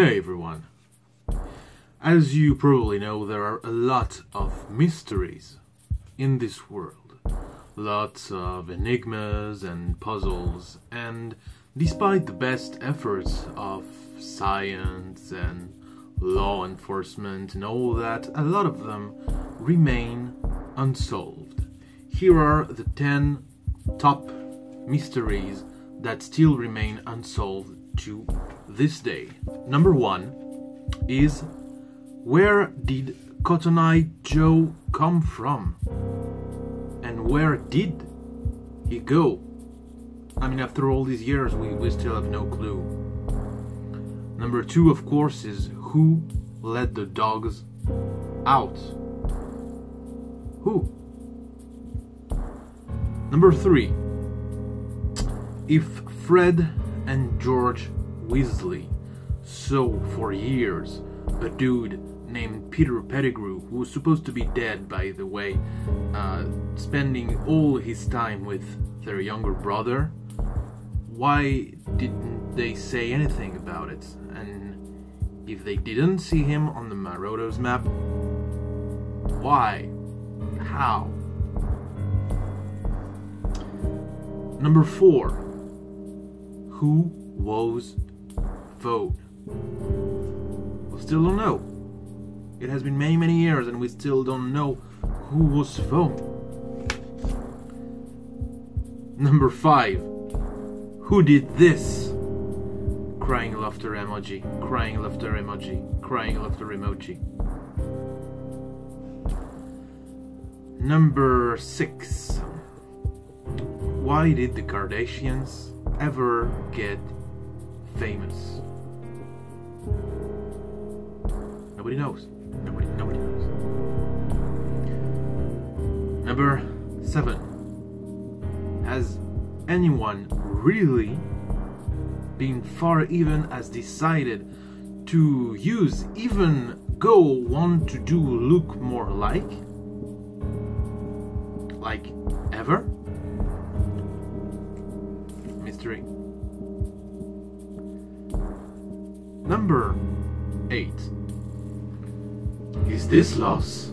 Hey everyone! As you probably know, there are a lot of mysteries in this world. Lots of enigmas and puzzles, and despite the best efforts of science and law enforcement and all that, a lot of them remain unsolved. Here are the 10 top mysteries that still remain unsolved to this day. Number one is where did Cotton Eye Joe come from? And where did he go? I mean, after all these years, we, we still have no clue. Number two, of course, is who let the dogs out? Who? Number three, if Fred and George Weasley So, for years a dude named Peter Pettigrew, who was supposed to be dead, by the way, uh, spending all his time with their younger brother, why didn't they say anything about it? And if they didn't see him on the Marauders map, why? How? Number four. Who was Vogue? We still don't know. It has been many, many years and we still don't know who was Vogue. Number five. Who did this? Crying laughter emoji, crying laughter emoji, crying laughter emoji. Number six. Why did the Kardashians ever get famous? Nobody knows. Nobody, nobody knows. Number seven. Has anyone really been far even as decided to use even go want to do look more like? Like ever? Mystery. Number 8. Is this loss?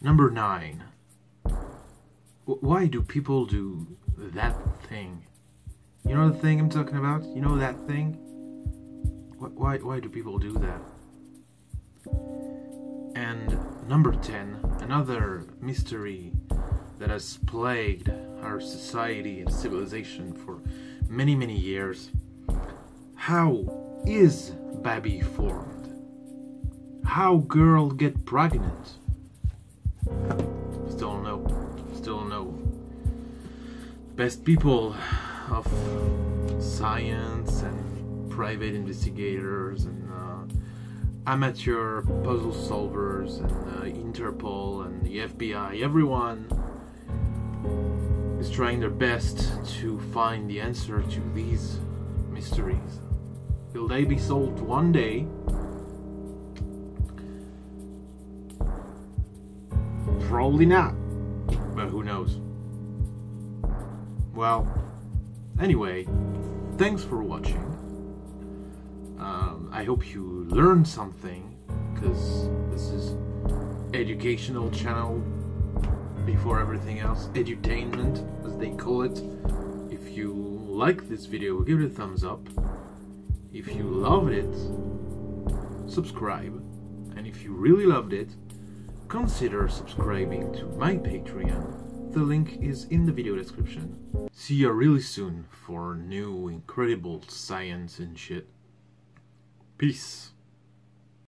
Number 9. Why do people do that thing? You know the thing I'm talking about? You know that thing? Why, why do people do that? And number 10, another mystery that has plagued our society and civilization for many, many years. How is baby formed? How girl get pregnant? Still don't. Still don't. Best people of science and private investigators and uh, amateur puzzle solvers and uh, Interpol and the FBI, everyone is trying their best to find the answer to these mysteries. Will they be solved one day? Probably not, but who knows? Well, anyway, thanks for watching. Um, I hope you learned something because this is educational channel before everything else edutainment as they call it. If you like this video give it a thumbs up. If you loved it subscribe. And if you really loved it consider subscribing to my patreon. The link is in the video description. See you really soon for new incredible science and shit. Peace